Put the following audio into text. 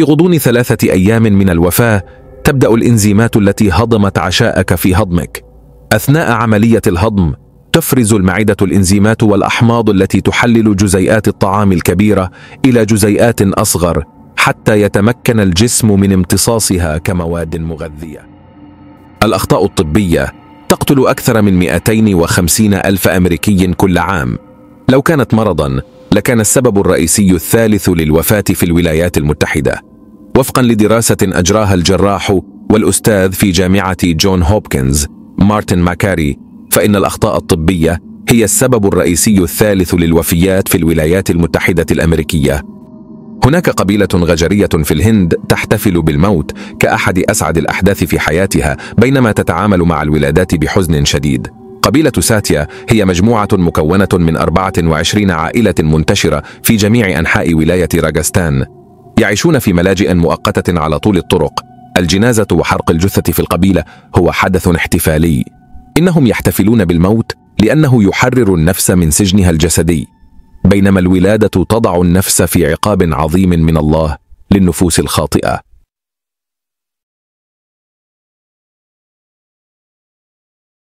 في غضون ثلاثة أيام من الوفاة تبدأ الإنزيمات التي هضمت عشاءك في هضمك أثناء عملية الهضم تفرز المعدة الإنزيمات والأحماض التي تحلل جزيئات الطعام الكبيرة إلى جزيئات أصغر حتى يتمكن الجسم من امتصاصها كمواد مغذية. الأخطاء الطبية تقتل أكثر من 250 ألف أمريكي كل عام. لو كانت مرضا لكان السبب الرئيسي الثالث للوفاة في الولايات المتحدة. وفقا لدراسة أجراها الجراح والأستاذ في جامعة جون هوبكنز مارتن ماكاري فإن الأخطاء الطبية هي السبب الرئيسي الثالث للوفيات في الولايات المتحدة الأمريكية. هناك قبيلة غجرية في الهند تحتفل بالموت كأحد أسعد الأحداث في حياتها بينما تتعامل مع الولادات بحزن شديد. قبيلة ساتيا هي مجموعة مكونة من 24 عائلة منتشرة في جميع أنحاء ولاية راجستان. يعيشون في ملاجئ مؤقتة على طول الطرق. الجنازة وحرق الجثة في القبيلة هو حدث احتفالي. إنهم يحتفلون بالموت لأنه يحرر النفس من سجنها الجسدي. بينما الولادة تضع النفس في عقاب عظيم من الله للنفوس الخاطئة.